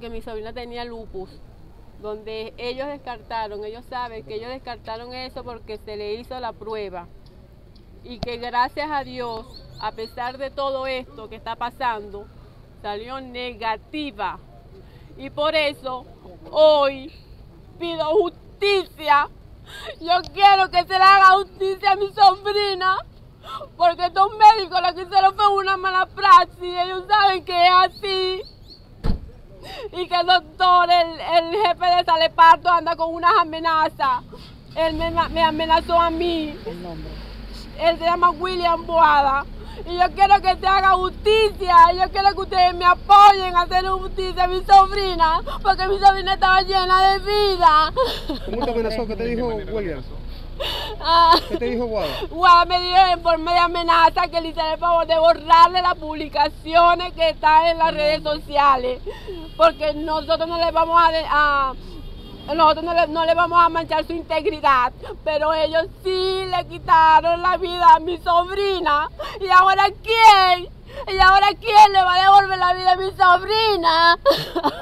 Que mi sobrina tenía lupus, donde ellos descartaron, ellos saben que ellos descartaron eso porque se le hizo la prueba y que gracias a Dios, a pesar de todo esto que está pasando, salió negativa. Y por eso hoy pido justicia. Yo quiero que se le haga justicia a mi sobrina. Porque estos médicos lo que hicieron fue una mala praxis. Ellos saben que es así. Y que el doctor, el, el jefe de Saleparto, anda con unas amenazas. Él me, me amenazó a mí. El nombre. Él se llama William Boada. Y yo quiero que se haga justicia. Yo quiero que ustedes me apoyen a hacer justicia a mi sobrina. Porque mi sobrina estaba llena de vida. ¿Cómo te amenazó? ¿Qué te dijo William? Ah, ¿Qué te dijo Guada? Guada me dijo en forma de amenaza que le hiciera el favor de borrarle las publicaciones que están en las redes sociales. Porque nosotros no le vamos a... a- nosotros no le, no le vamos a manchar su integridad, pero ellos sí le quitaron la vida a mi sobrina. ¿Y ahora quién? ¿Y ahora quién le va a devolver la vida a mi sobrina?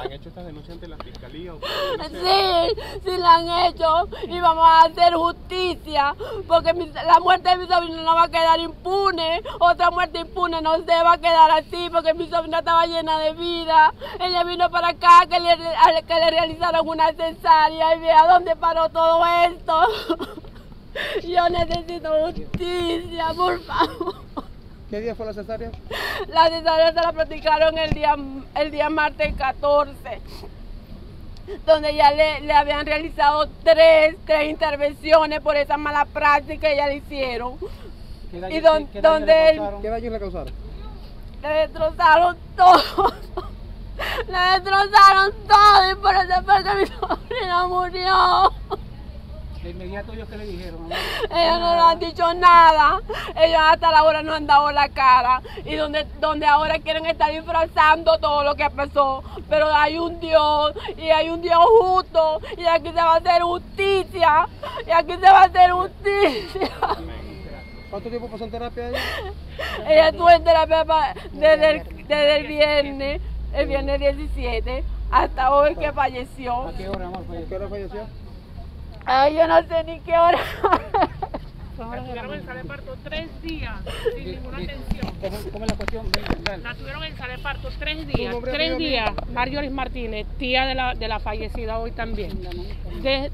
¿Han hecho estas denuncias ante la fiscalía? o- Sí, sí la han hecho y vamos a hacer justicia porque mi- la muerte de mi sobrina no va a quedar impune, otra muerte impune no se va a quedar así porque mi sobrina estaba llena de vida. Ella vino para acá que le, a- que le realizaron una cesárea y vea dónde paró todo esto. Yo necesito justicia, por favor. ¿Qué día fue la cesárea? La cesárea se la practicaron el día, el día martes 14, donde ya le, le habían realizado tres, tres intervenciones por esa mala práctica que ella le hicieron. ¿Qué Y don- qué daño donde le él- causaron? ¿Qué daños le causaron? Le destrozaron todo. Le destrozaron todo y por eso fue que mi sobrina murió. De inmediato ellos qué le dijeron. amor? Ellos no nos han dicho nada. Ellos hasta la hora no han dado la cara. Y donde, donde ahora quieren estar disfrazando todo lo que pasó. Pero hay un Dios y hay un Dios justo. Y aquí se va a hacer justicia. Y aquí se va a hacer justicia. ¿Cuánto tiempo pasó en terapia ella? Ella estuvo en terapia desde el, desde el viernes, el viernes 17, hasta hoy que falleció. ¿A qué hora, amor? fue? ¿Qué hora falleció? Ay, yo no sé ni qué hora. La tuvieron en Saleparto tres días sin ninguna atención. ¿Cómo, cómo es la cuestión? La tuvieron en Saleparto tres días. Tres días. Marjorie Martínez, tía de la, de la fallecida hoy también. De-